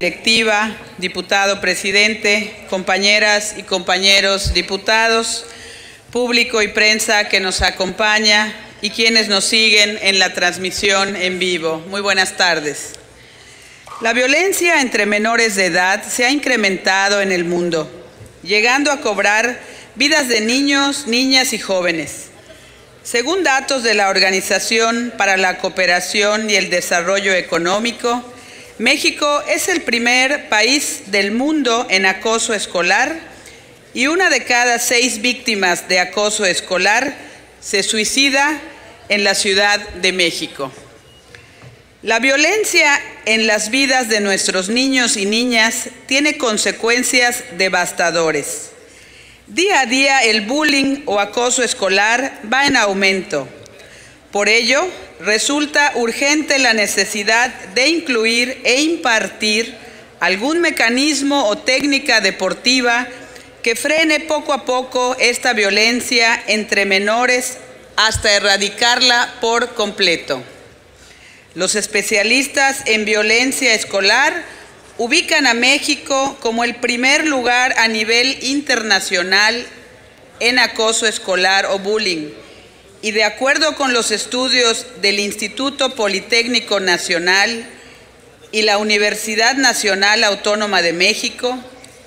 directiva, diputado presidente, compañeras y compañeros diputados, público y prensa que nos acompaña y quienes nos siguen en la transmisión en vivo. Muy buenas tardes. La violencia entre menores de edad se ha incrementado en el mundo, llegando a cobrar vidas de niños, niñas y jóvenes. Según datos de la Organización para la Cooperación y el Desarrollo Económico, México es el primer país del mundo en acoso escolar y una de cada seis víctimas de acoso escolar se suicida en la Ciudad de México. La violencia en las vidas de nuestros niños y niñas tiene consecuencias devastadoras. Día a día el bullying o acoso escolar va en aumento. Por ello, resulta urgente la necesidad de incluir e impartir algún mecanismo o técnica deportiva que frene poco a poco esta violencia entre menores hasta erradicarla por completo. Los especialistas en violencia escolar ubican a México como el primer lugar a nivel internacional en acoso escolar o bullying. Y de acuerdo con los estudios del Instituto Politécnico Nacional y la Universidad Nacional Autónoma de México,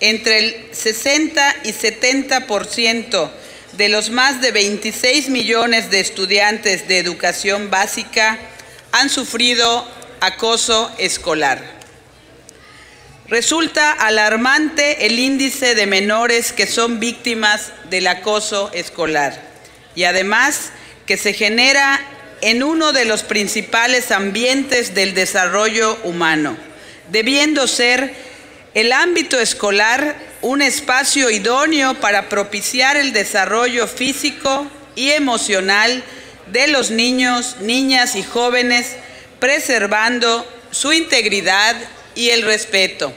entre el 60 y 70% de los más de 26 millones de estudiantes de educación básica han sufrido acoso escolar. Resulta alarmante el índice de menores que son víctimas del acoso escolar y además que se genera en uno de los principales ambientes del desarrollo humano, debiendo ser el ámbito escolar un espacio idóneo para propiciar el desarrollo físico y emocional de los niños, niñas y jóvenes, preservando su integridad y el respeto.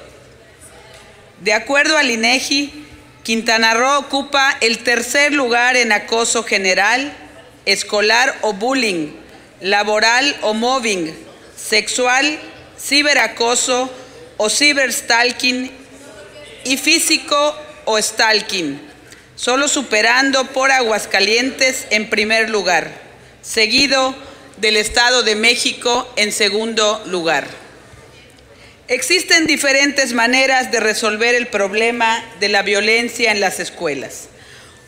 De acuerdo al INEGI, Quintana Roo ocupa el tercer lugar en acoso general, escolar o bullying, laboral o mobbing, sexual, ciberacoso o ciberstalking y físico o stalking, solo superando por Aguascalientes en primer lugar, seguido del Estado de México en segundo lugar. Existen diferentes maneras de resolver el problema de la violencia en las escuelas.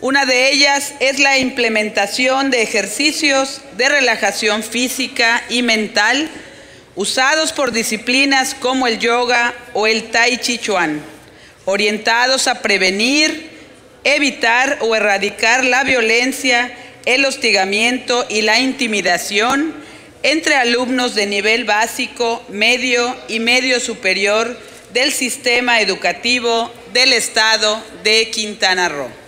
Una de ellas es la implementación de ejercicios de relajación física y mental usados por disciplinas como el yoga o el tai chi chuan, orientados a prevenir, evitar o erradicar la violencia, el hostigamiento y la intimidación entre alumnos de nivel básico, medio y medio superior del sistema educativo del Estado de Quintana Roo.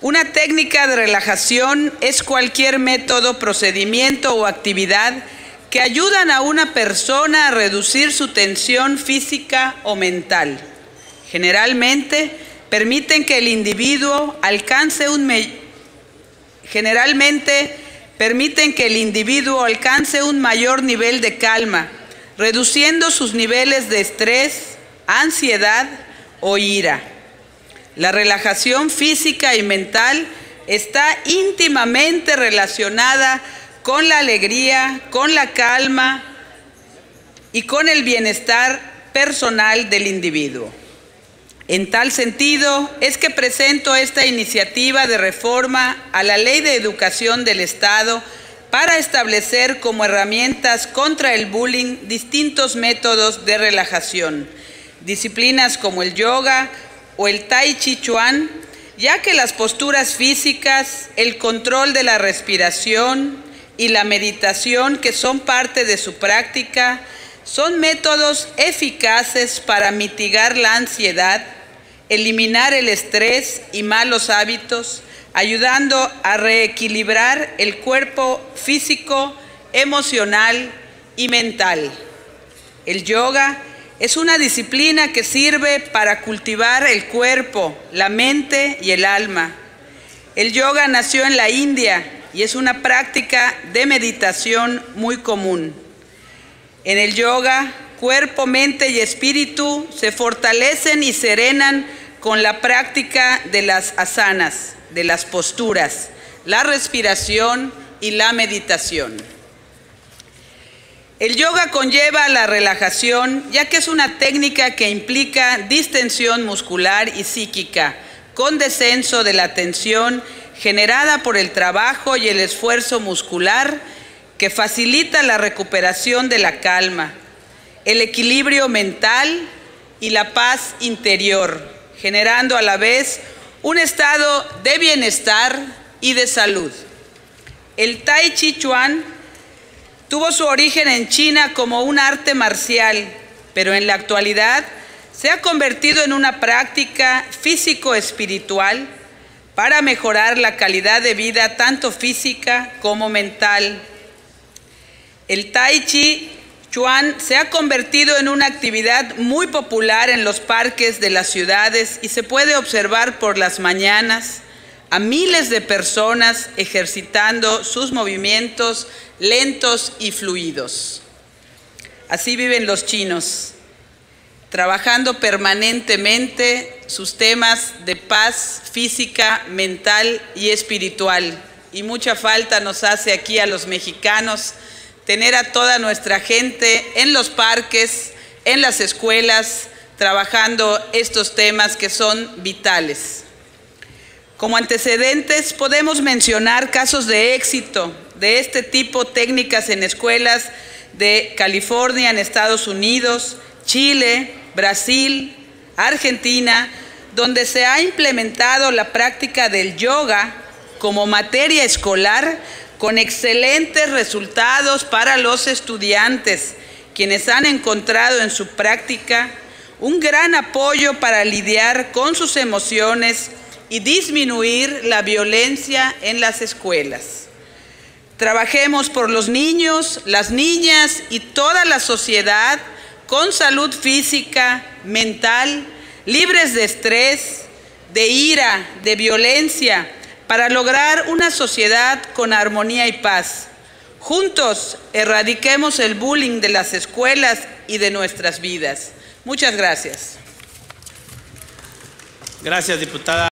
Una técnica de relajación es cualquier método, procedimiento o actividad que ayudan a una persona a reducir su tensión física o mental. Generalmente permiten que el individuo alcance un permiten que el individuo alcance un mayor nivel de calma, reduciendo sus niveles de estrés, ansiedad o ira. La relajación física y mental está íntimamente relacionada con la alegría, con la calma y con el bienestar personal del individuo. En tal sentido, es que presento esta iniciativa de reforma a la Ley de Educación del Estado para establecer como herramientas contra el bullying distintos métodos de relajación, disciplinas como el yoga o el tai chi chuan, ya que las posturas físicas, el control de la respiración y la meditación que son parte de su práctica son métodos eficaces para mitigar la ansiedad, eliminar el estrés y malos hábitos, ayudando a reequilibrar el cuerpo físico, emocional y mental. El yoga es una disciplina que sirve para cultivar el cuerpo, la mente y el alma. El yoga nació en la India y es una práctica de meditación muy común. En el yoga cuerpo, mente y espíritu se fortalecen y serenan con la práctica de las asanas, de las posturas, la respiración y la meditación. El yoga conlleva la relajación ya que es una técnica que implica distensión muscular y psíquica, con descenso de la tensión generada por el trabajo y el esfuerzo muscular que facilita la recuperación de la calma, el equilibrio mental y la paz interior, generando a la vez un estado de bienestar y de salud. El Tai Chi Chuan tuvo su origen en China como un arte marcial, pero en la actualidad se ha convertido en una práctica físico-espiritual para mejorar la calidad de vida tanto física como mental. El Tai Chi Chuan se ha convertido en una actividad muy popular en los parques de las ciudades y se puede observar por las mañanas a miles de personas ejercitando sus movimientos lentos y fluidos. Así viven los chinos, trabajando permanentemente sus temas de paz física, mental y espiritual. Y mucha falta nos hace aquí a los mexicanos tener a toda nuestra gente en los parques, en las escuelas, trabajando estos temas que son vitales. Como antecedentes podemos mencionar casos de éxito de este tipo, técnicas en escuelas de California, en Estados Unidos, Chile, Brasil, Argentina, donde se ha implementado la práctica del yoga como materia escolar con excelentes resultados para los estudiantes, quienes han encontrado en su práctica un gran apoyo para lidiar con sus emociones y disminuir la violencia en las escuelas. Trabajemos por los niños, las niñas y toda la sociedad con salud física, mental, libres de estrés, de ira, de violencia, para lograr una sociedad con armonía y paz. Juntos erradiquemos el bullying de las escuelas y de nuestras vidas. Muchas gracias. Gracias, diputada.